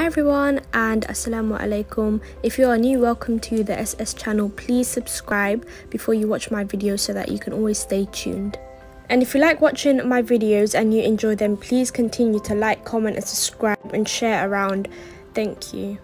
Hi everyone and assalamu alaikum. If you are new, welcome to the SS channel. Please subscribe before you watch my videos so that you can always stay tuned. And if you like watching my videos and you enjoy them, please continue to like, comment and subscribe and share around. Thank you.